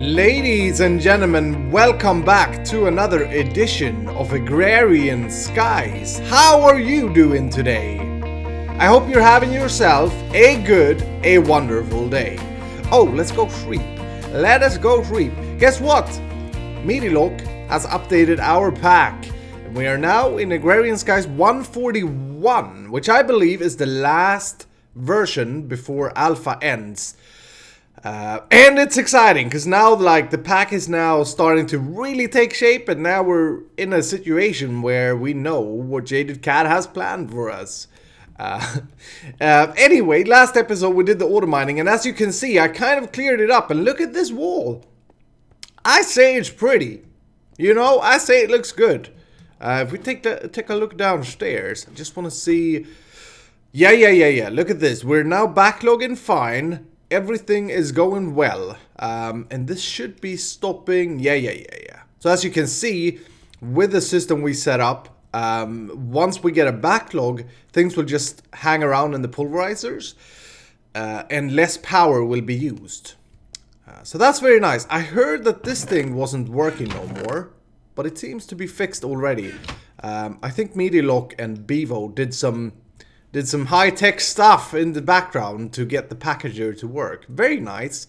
Ladies and gentlemen, welcome back to another edition of Agrarian Skies. How are you doing today? I hope you're having yourself a good, a wonderful day. Oh, let's go sleep. Let us go sleep. Guess what? MeatyLock has updated our pack. And we are now in Agrarian Skies 141, which I believe is the last version before alpha ends. Uh, and it's exciting because now like the pack is now starting to really take shape and now we're in a situation where we know what Jaded Cat has planned for us. Uh, uh, anyway, last episode we did the auto mining and as you can see I kind of cleared it up and look at this wall. I say it's pretty. You know, I say it looks good. Uh, if we take the, take a look downstairs, I just want to see... Yeah, yeah, yeah, yeah. Look at this. We're now backlogging fine everything is going well. Um, and this should be stopping. Yeah, yeah, yeah, yeah. So as you can see, with the system we set up, um, once we get a backlog, things will just hang around in the pulverizers. Uh, and less power will be used. Uh, so that's very nice. I heard that this thing wasn't working no more. But it seems to be fixed already. Um, I think MeatyLock and Bevo did some did some high-tech stuff in the background to get the packager to work. Very nice.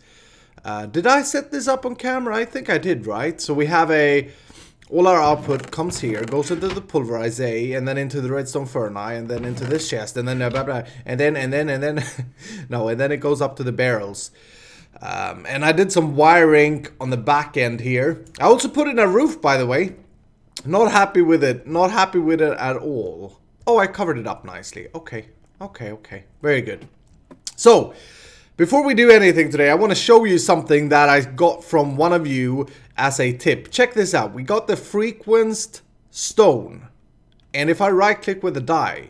Uh, did I set this up on camera? I think I did, right? So we have a... All our output comes here, goes into the pulverize and then into the redstone furnace, and then into this chest, and then blah, blah, blah, and then, and then, and then, no, and then it goes up to the barrels. Um, and I did some wiring on the back end here. I also put in a roof, by the way. Not happy with it. Not happy with it at all. Oh, I covered it up nicely. Okay, okay, okay. Very good. So, before we do anything today, I want to show you something that I got from one of you as a tip. Check this out. We got the frequenced stone. And if I right click with the die.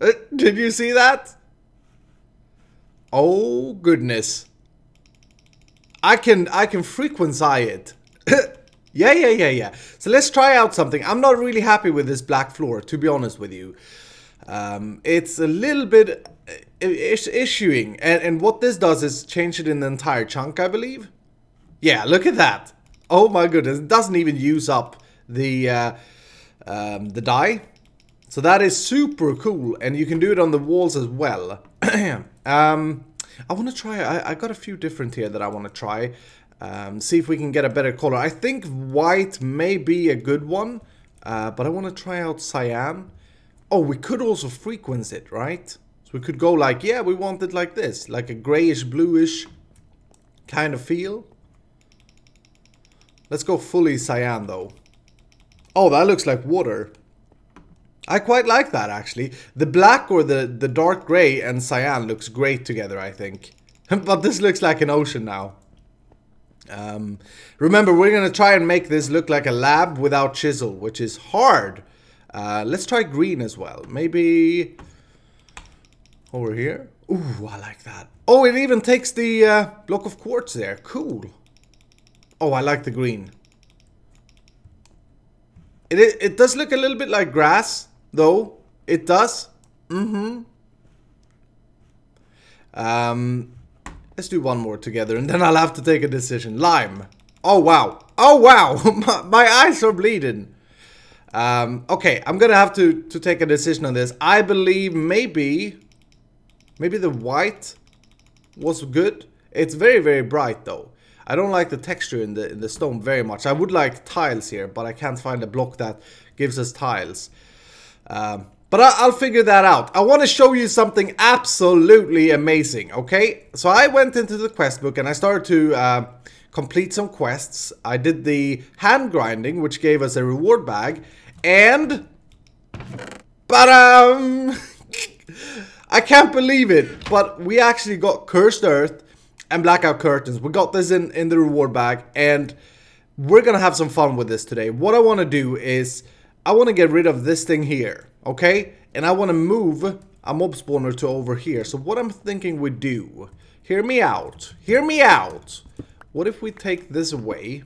Did you see that? Oh goodness. I can I can frequency it. Yeah, yeah, yeah, yeah. So let's try out something. I'm not really happy with this black floor, to be honest with you. Um, it's a little bit uh, issuing. And, and what this does is change it in the entire chunk, I believe. Yeah, look at that. Oh my goodness, it doesn't even use up the, uh, um, the die. So that is super cool, and you can do it on the walls as well. um, I want to try, I, I got a few different here that I want to try. Um, see if we can get a better color. I think white may be a good one, uh, but I want to try out cyan. Oh, we could also frequency it, right? So we could go like, yeah, we want it like this, like a grayish, bluish kind of feel. Let's go fully cyan though. Oh, that looks like water. I quite like that actually. The black or the, the dark gray and cyan looks great together, I think. but this looks like an ocean now. Um, remember, we're going to try and make this look like a lab without chisel, which is hard. Uh, let's try green as well. Maybe over here. Ooh, I like that. Oh, it even takes the uh, block of quartz there. Cool. Oh, I like the green. It, it, it does look a little bit like grass, though. It does. Mm-hmm. Um, Let's do one more together and then I'll have to take a decision. Lime. Oh, wow. Oh, wow. my, my, eyes are bleeding. Um, okay, I'm gonna have to, to take a decision on this. I believe maybe... Maybe the white was good. It's very, very bright though. I don't like the texture in the in the stone very much. I would like tiles here, but I can't find a block that gives us tiles. Um, but I'll figure that out. I want to show you something absolutely amazing, okay? So I went into the quest book and I started to uh, complete some quests. I did the hand grinding, which gave us a reward bag. And... Um... I can't believe it, but we actually got Cursed Earth and Blackout Curtains. We got this in, in the reward bag, and we're gonna have some fun with this today. What I want to do is, I want to get rid of this thing here okay? And I want to move a mob spawner to over here. So what I'm thinking we do, hear me out, hear me out. What if we take this away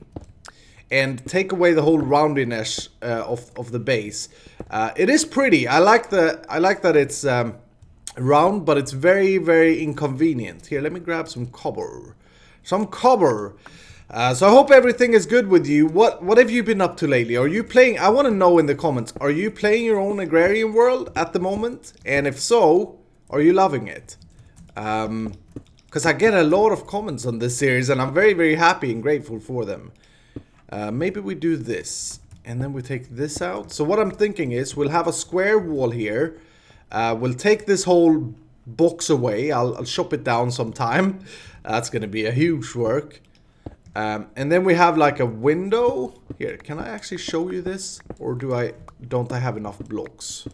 and take away the whole roundiness uh, of, of the base? Uh, it is pretty. I like the I like that it's um, round, but it's very, very inconvenient. Here, let me grab some copper. some cover. Uh, so I hope everything is good with you. What what have you been up to lately? Are you playing? I want to know in the comments. Are you playing your own agrarian world at the moment? And if so, are you loving it? Um, because I get a lot of comments on this series, and I'm very very happy and grateful for them. Uh, maybe we do this, and then we take this out. So what I'm thinking is we'll have a square wall here. Uh, we'll take this whole box away. I'll, I'll shop it down sometime. That's gonna be a huge work. Um, and then we have like a window. Here, can I actually show you this? Or do I, don't I have enough blocks?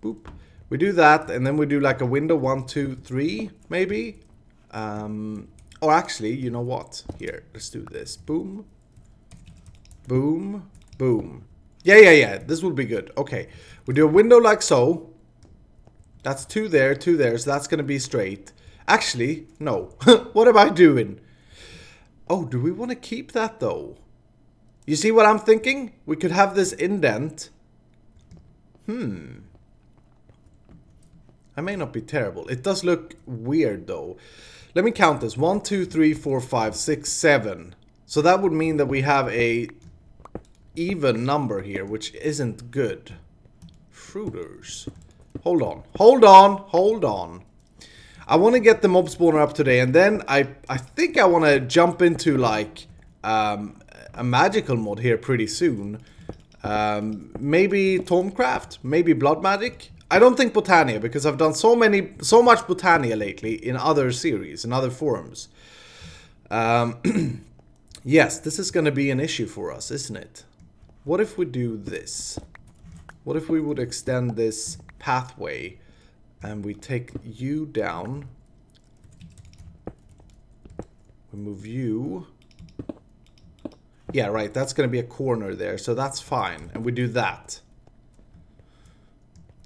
Boop. We do that, and then we do like a window, one, two, three, maybe. Um, or actually, you know what? Here, let's do this. Boom. Boom. Boom. Yeah, yeah, yeah. This will be good. Okay. We do a window like so. That's two there, two there. So that's going to be straight. Actually, no. what am I doing? Oh, do we want to keep that though? You see what I'm thinking? We could have this indent. Hmm. I may not be terrible. It does look weird though. Let me count this. One, two, three, four, five, six, seven. So that would mean that we have a even number here, which isn't good. Fruiters. Hold on. Hold on. Hold on. I want to get the mob spawner up today, and then I I think I want to jump into like um, a magical mod here pretty soon. Um, maybe Thaumcraft, maybe Blood Magic. I don't think Botania because I've done so many, so much Botania lately in other series, in other forums. Um, yes, this is going to be an issue for us, isn't it? What if we do this? What if we would extend this pathway and we take you down. We move you. Yeah, right, that's going to be a corner there, so that's fine. And we do that.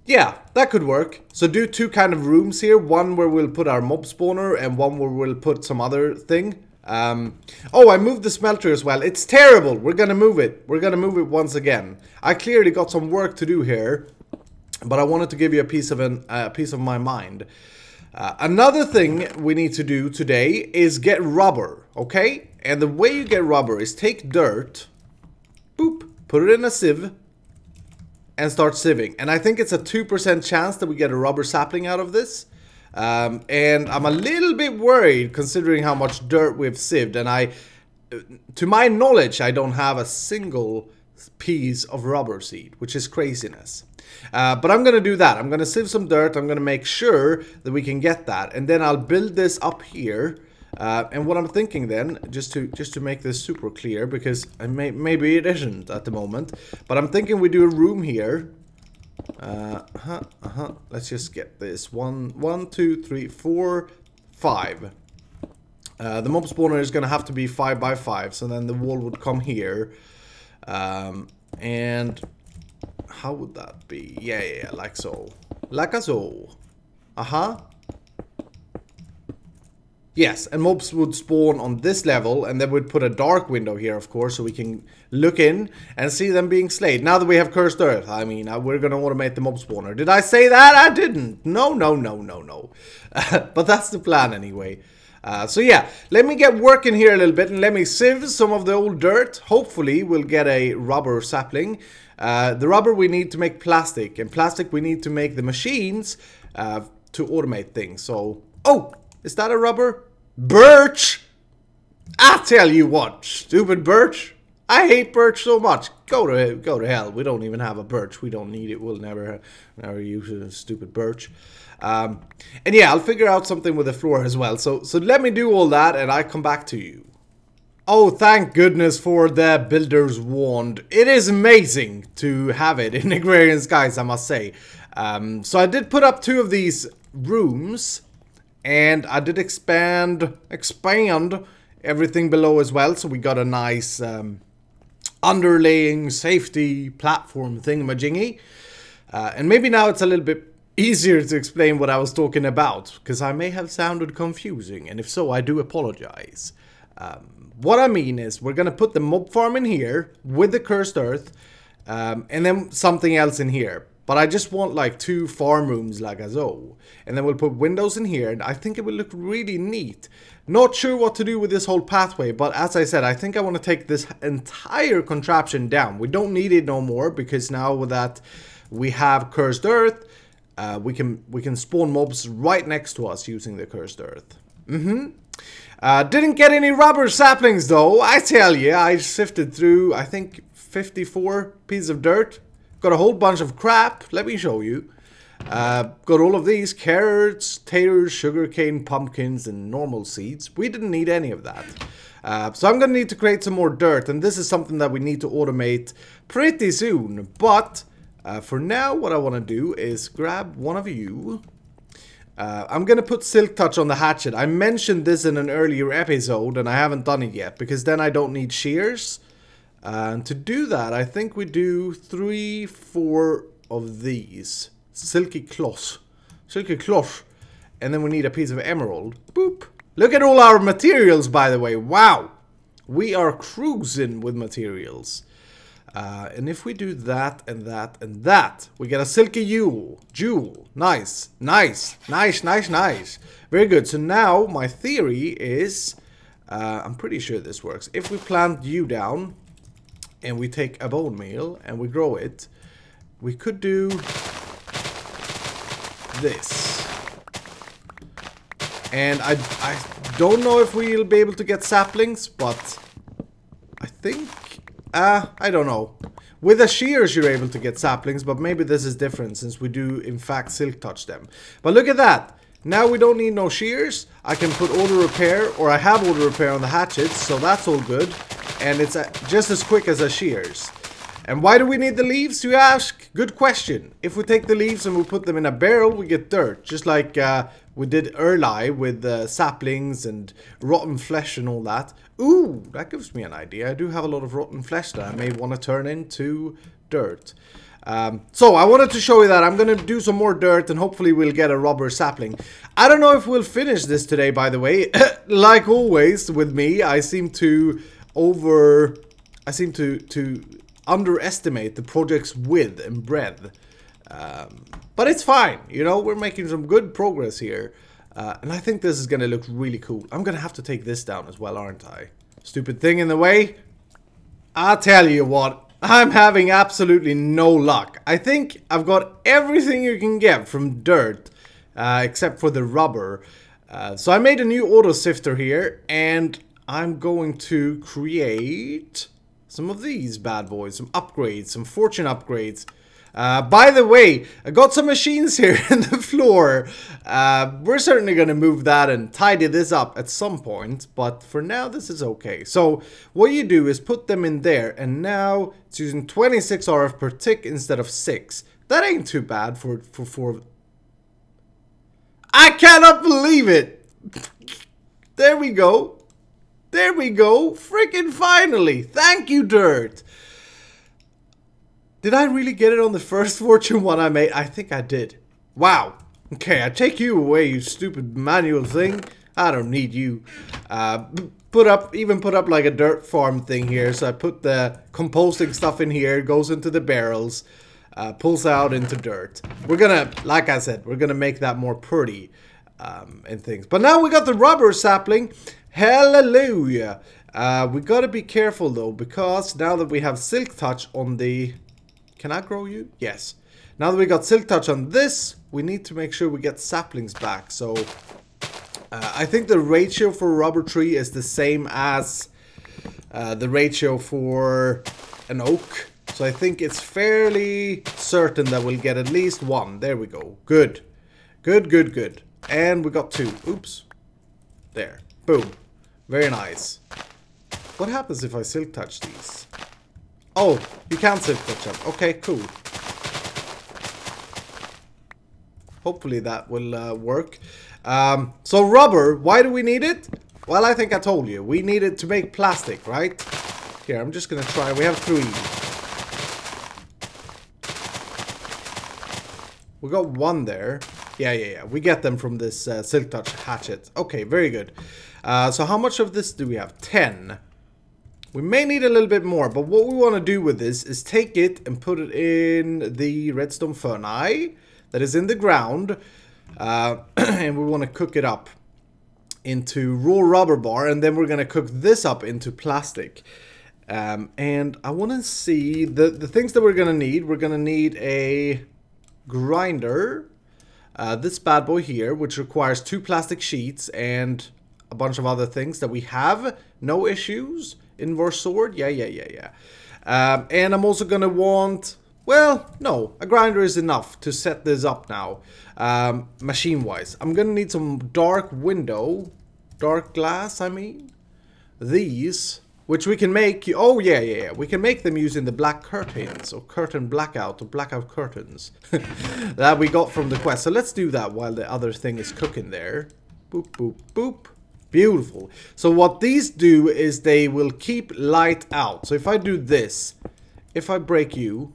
Yeah, that could work. So do two kind of rooms here. One where we'll put our mob spawner and one where we'll put some other thing. Um, oh, I moved the smelter as well. It's terrible. We're going to move it. We're going to move it once again. I clearly got some work to do here. But I wanted to give you a piece of an uh, piece of my mind. Uh, another thing we need to do today is get rubber, okay? And the way you get rubber is take dirt, boop, put it in a sieve, and start sieving. And I think it's a 2% chance that we get a rubber sapling out of this. Um, and I'm a little bit worried considering how much dirt we've sieved. And I, to my knowledge, I don't have a single piece of rubber seed, which is craziness. Uh, but I'm going to do that. I'm going to sieve some dirt. I'm going to make sure that we can get that. And then I'll build this up here. Uh, and what I'm thinking then, just to just to make this super clear, because may, maybe it isn't at the moment, but I'm thinking we do a room here. Uh huh, uh huh. Let's just get this one, one, two, three, four, five. Uh, the mob spawner is gonna have to be five by five, so then the wall would come here, um, and how would that be? Yeah, yeah, yeah, like so. Like so. Uh-huh. Yes, and mobs would spawn on this level, and then we'd put a dark window here, of course, so we can look in and see them being slayed. Now that we have Cursed Earth, I mean, uh, we're gonna automate the mob spawner. Did I say that? I didn't. No, no, no, no, no. but that's the plan anyway. Uh, so yeah, let me get working here a little bit and let me sieve some of the old dirt. Hopefully we'll get a rubber sapling. Uh, the rubber we need to make plastic, and plastic we need to make the machines uh, to automate things. So, oh, is that a rubber? Birch! I tell you what, stupid birch. I hate birch so much. Go to go to hell. We don't even have a birch. We don't need it. We'll never never use a stupid birch. Um, and yeah, I'll figure out something with the floor as well. So so let me do all that, and I come back to you. Oh, thank goodness for the Builder's Wand. It is amazing to have it in Agrarian Skies, I must say. Um, so I did put up two of these rooms, and I did expand, expand everything below as well. So we got a nice um, underlaying safety platform thingamajiggy. Uh, and maybe now it's a little bit easier to explain what I was talking about, because I may have sounded confusing, and if so, I do apologize. Um, what I mean is we're to put the mob farm in here with the cursed earth um, and then something else in here. But I just want like two farm rooms like a so. And then we'll put windows in here and I think it will look really neat. Not sure what to do with this whole pathway, but as I said, I think I want to take this entire contraption down. We don't need it no more because now that we have cursed earth, uh, we can we can spawn mobs right next to us using the cursed earth. Mm-hmm. Uh, didn't get any rubber saplings though, I tell you. I sifted through, I think, 54 pieces of dirt. Got a whole bunch of crap. Let me show you. Uh, got all of these. Carrots, taters, sugarcane, pumpkins, and normal seeds. We didn't need any of that. Uh, so I'm going to need to create some more dirt. And this is something that we need to automate pretty soon. But uh, for now, what I want to do is grab one of you uh, I'm gonna put Silk Touch on the hatchet. I mentioned this in an earlier episode and I haven't done it yet because then I don't need shears. And to do that, I think we do three, four of these. Silky cloth. Silky cloth. And then we need a piece of emerald. Boop. Look at all our materials, by the way. Wow. We are cruising with materials. Uh, and if we do that and that and that, we get a silky jewel. Jewel. Nice. Nice. Nice, nice, nice. Very good. So now my theory is, uh, I'm pretty sure this works. If we plant you down and we take a bone meal and we grow it, we could do this. And I, I don't know if we'll be able to get saplings, but I think uh, I don't know. With the shears you're able to get saplings, but maybe this is different since we do in fact silk touch them. But look at that. Now we don't need no shears. I can put auto repair, or I have auto repair on the hatchets, so that's all good. And it's uh, just as quick as a shears. And why do we need the leaves, you ask? Good question. If we take the leaves and we put them in a barrel, we get dirt. Just like uh, we did early with uh, saplings and rotten flesh and all that. Ooh, that gives me an idea. I do have a lot of rotten flesh that I may want to turn into dirt. Um, so I wanted to show you that. I'm going to do some more dirt and hopefully we'll get a rubber sapling. I don't know if we'll finish this today, by the way. like always with me, I seem to over... I seem to, to underestimate the project's width and breadth. Um, but it's fine, you know, we're making some good progress here. Uh, and I think this is going to look really cool. I'm going to have to take this down as well, aren't I? Stupid thing in the way. I'll tell you what, I'm having absolutely no luck. I think I've got everything you can get from dirt, uh, except for the rubber. Uh, so I made a new auto sifter here, and I'm going to create some of these bad boys, some upgrades, some fortune upgrades. Uh, by the way, I got some machines here in the floor. Uh, we're certainly going to move that and tidy this up at some point, but for now this is okay. So what you do is put them in there, and now it's using 26 RF per tick instead of 6. That ain't too bad for, for, for... I cannot believe it! There we go. There we go. Freaking finally. Thank you, Dirt. Did I really get it on the first Fortune one I made? I think I did. Wow. Okay, I take you away, you stupid manual thing. I don't need you. Uh, put up, even put up like a dirt farm thing here. So I put the composting stuff in here, goes into the barrels, uh, pulls out into dirt. We're gonna, like I said, we're gonna make that more pretty um, and things. But now we got the rubber sapling. Hallelujah. Uh, we gotta be careful though, because now that we have Silk Touch on the can I grow you? Yes. Now that we got Silk Touch on this, we need to make sure we get saplings back. So uh, I think the ratio for rubber tree is the same as uh, the ratio for an oak. So I think it's fairly certain that we'll get at least one. There we go. Good. Good, good, good. And we got two. Oops. There. Boom. Very nice. What happens if I silk touch these? Oh, you can silk touch them. Okay, cool. Hopefully that will uh, work. Um, so rubber, why do we need it? Well, I think I told you. We need it to make plastic, right? Here, I'm just gonna try. We have three. We got one there. Yeah, yeah, yeah. We get them from this uh, Silk Touch hatchet. Okay, very good. Uh, so how much of this do we have? 10. We may need a little bit more, but what we want to do with this is take it and put it in the redstone furnace that is in the ground. Uh, and we want to cook it up into raw rubber bar and then we're going to cook this up into plastic. Um, and I want to see the, the things that we're going to need. We're going to need a grinder, uh, this bad boy here, which requires two plastic sheets and a bunch of other things that we have. No issues. Inverse sword? Yeah, yeah, yeah, yeah. Um, and I'm also gonna want... Well, no, a grinder is enough to set this up now, um, machine-wise. I'm gonna need some dark window, dark glass, I mean. These, which we can make... Oh, yeah, yeah, yeah. We can make them using the black curtains, or curtain blackout, or blackout curtains that we got from the quest. So let's do that while the other thing is cooking there. Boop, boop, boop. Beautiful. So what these do is they will keep light out. So if I do this, if I break you,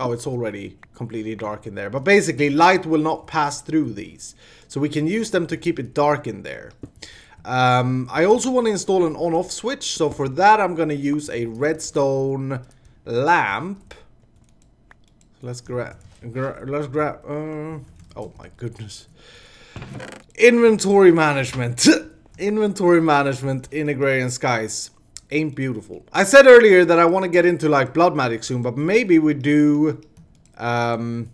oh, it's already completely dark in there. But basically, light will not pass through these. So we can use them to keep it dark in there. Um, I also want to install an on-off switch. So for that, I'm going to use a redstone lamp. Let's grab, gra let's grab, uh, oh my goodness. Inventory management. inventory management in Agrarian Skies ain't beautiful. I said earlier that I want to get into like Blood Magic soon, but maybe we do... Um,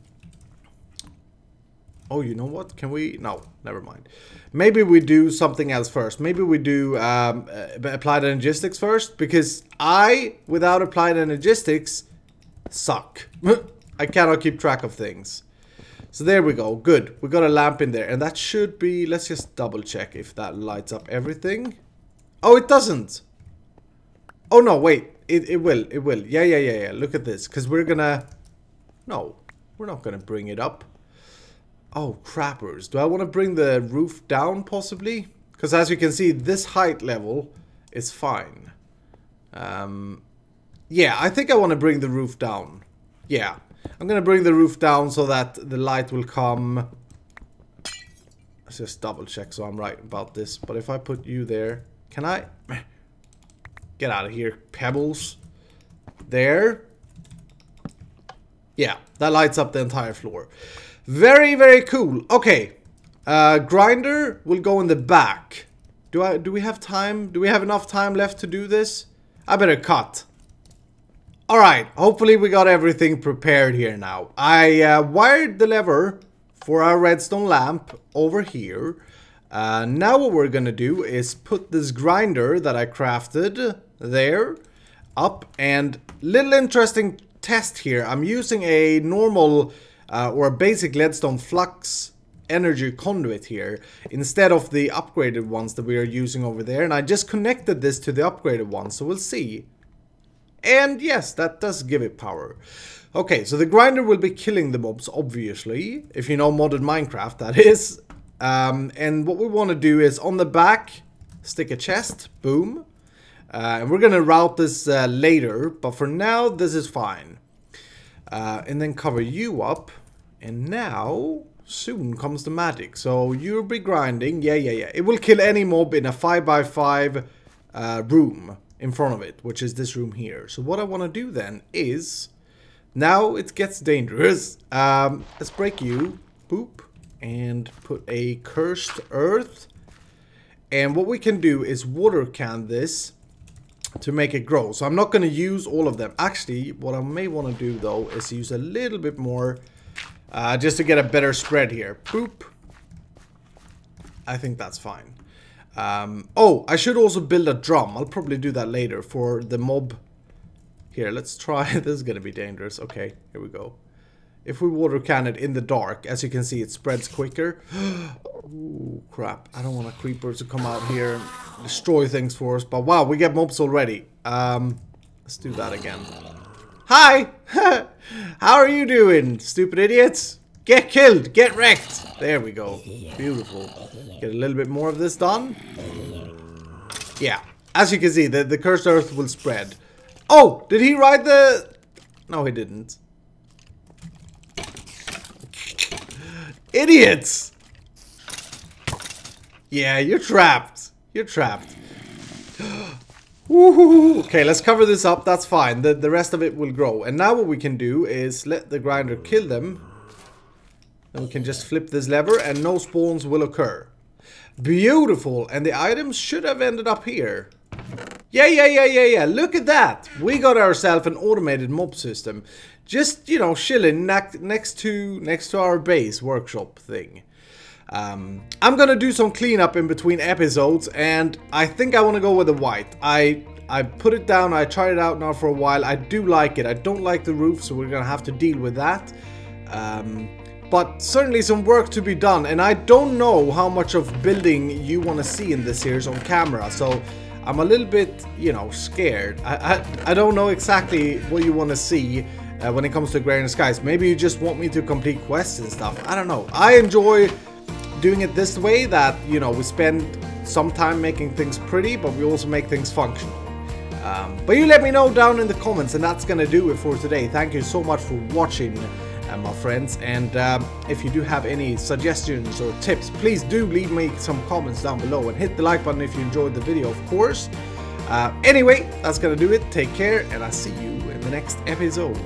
oh, you know what? Can we... No, never mind. Maybe we do something else first. Maybe we do um, uh, Applied Energistics first, because I, without Applied Energistics, suck. I cannot keep track of things. So there we go. Good. We got a lamp in there. And that should be... Let's just double check if that lights up everything. Oh, it doesn't. Oh, no. Wait. It, it will. It will. Yeah, yeah, yeah, yeah. Look at this. Because we're gonna... No. We're not gonna bring it up. Oh, crappers. Do I want to bring the roof down, possibly? Because as you can see, this height level is fine. Um, yeah, I think I want to bring the roof down. Yeah. I'm gonna bring the roof down so that the light will come. Let's just double check so I'm right about this. But if I put you there, can I? Get out of here, pebbles. There. Yeah, that lights up the entire floor. Very, very cool. Okay. Uh, grinder will go in the back. Do I? Do we have time? Do we have enough time left to do this? I better cut. Alright, hopefully we got everything prepared here now. I uh, wired the lever for our redstone lamp over here. Uh, now what we're gonna do is put this grinder that I crafted there up and little interesting test here. I'm using a normal uh, or a basic leadstone flux energy conduit here instead of the upgraded ones that we are using over there and I just connected this to the upgraded one so we'll see and yes, that does give it power. Okay, so the grinder will be killing the mobs, obviously. If you know modded Minecraft, that is. Um, and what we want to do is on the back, stick a chest. Boom. Uh, and we're going to route this uh, later, but for now, this is fine. Uh, and then cover you up. And now, soon comes the magic. So you'll be grinding. Yeah, yeah, yeah. It will kill any mob in a 5x5 uh, room in front of it, which is this room here. So what I want to do then is, now it gets dangerous. Um, let's break you, boop, and put a cursed earth. And what we can do is water can this to make it grow. So I'm not going to use all of them. Actually, what I may want to do though is use a little bit more uh, just to get a better spread here. Boop. I think that's fine. Um, oh, I should also build a drum. I'll probably do that later for the mob. Here, let's try. this is going to be dangerous. Okay, here we go. If we water can it in the dark, as you can see, it spreads quicker. Ooh, crap. I don't want a creeper to come out here and destroy things for us. But wow, we get mobs already. Um, let's do that again. Hi! How are you doing, stupid idiots? Get killed! Get wrecked! There we go. Beautiful. Get a little bit more of this done. Yeah. As you can see, the, the cursed earth will spread. Oh! Did he ride the... No, he didn't. Idiots! Yeah, you're trapped. You're trapped. Okay, let's cover this up. That's fine. The, the rest of it will grow. And now what we can do is let the grinder kill them. Then we can just flip this lever and no spawns will occur. Beautiful. And the items should have ended up here. Yeah, yeah, yeah, yeah, yeah. Look at that. We got ourselves an automated mob system. Just, you know, chilling next to next to our base workshop thing. Um, I'm gonna do some cleanup in between episodes and I think I want to go with the white. I I put it down, I tried it out now for a while. I do like it. I don't like the roof, so we're gonna have to deal with that. Um, but certainly some work to be done and I don't know how much of building you want to see in this series on camera. So I'm a little bit, you know, scared. I, I, I don't know exactly what you want to see uh, when it comes to Agrarian Skies. Maybe you just want me to complete quests and stuff. I don't know. I enjoy doing it this way that, you know, we spend some time making things pretty, but we also make things functional. Um, but you let me know down in the comments, and that's gonna do it for today. Thank you so much for watching, uh, my friends. And um, if you do have any suggestions or tips, please do leave me some comments down below and hit the like button if you enjoyed the video, of course. Uh, anyway, that's gonna do it. Take care, and I'll see you in the next episode.